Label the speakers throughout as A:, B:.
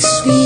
A: sweet.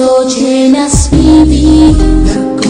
A: cuando llenas mi vida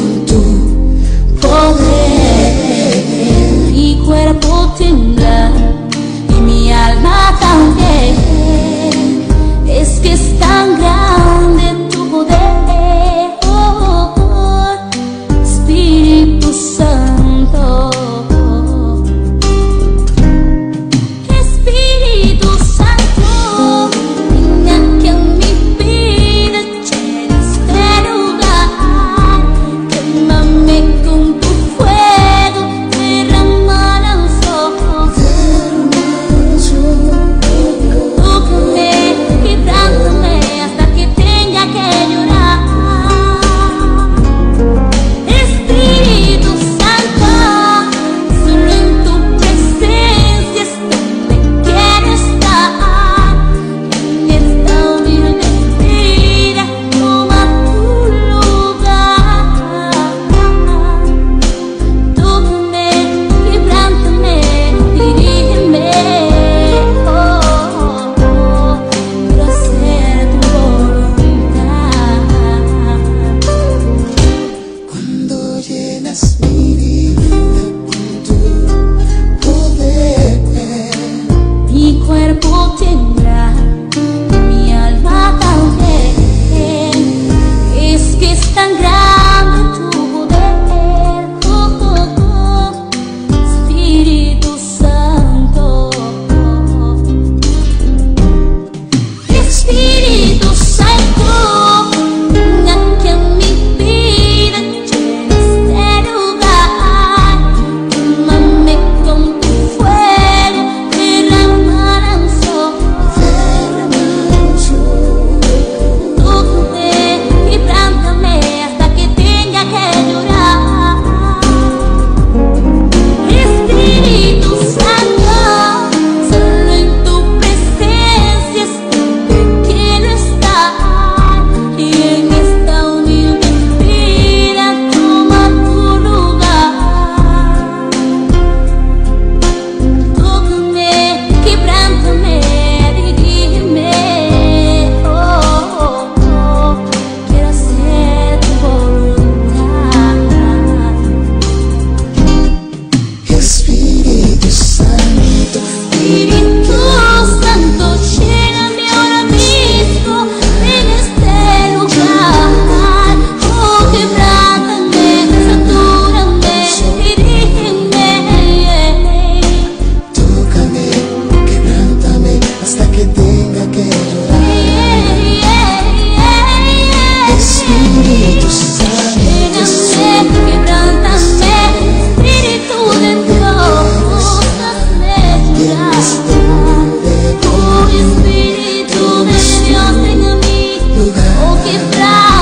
B: miss me.
A: Yeah.